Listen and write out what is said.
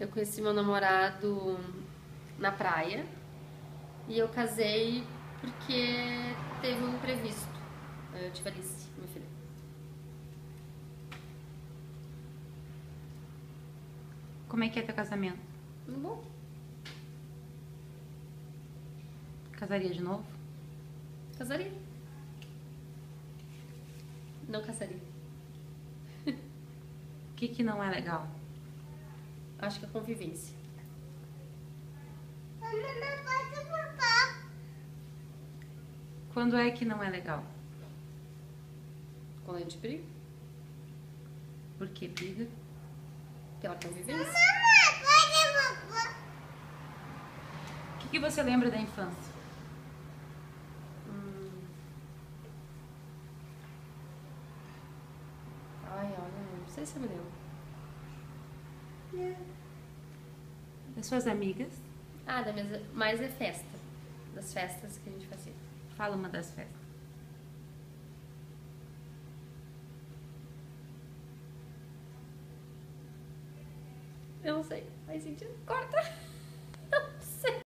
Eu conheci meu namorado na praia e eu casei porque teve um imprevisto. Eu tive Alice, minha filha. Como é que é teu casamento? Bom, Casaria de novo? casaria. Não casaria. O que que não é legal? Acho que a convivência. Quando é que não é legal? Quando a gente briga, Por que briga? pela convivência. O que que você lembra da infância? Hum. Ai, olha, não sei se eu me lembro. Das suas amigas? Ah, da mesa, mais é festa. Das festas que a gente fazia. Fala uma das festas. Eu não sei. Faz sentido? Corta.